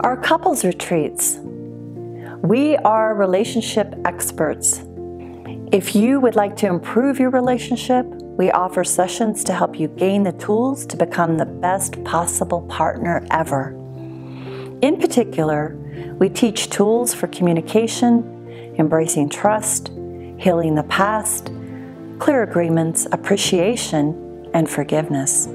Our couples retreats. We are relationship experts. If you would like to improve your relationship, we offer sessions to help you gain the tools to become the best possible partner ever. In particular, we teach tools for communication, embracing trust, healing the past, clear agreements, appreciation, and forgiveness.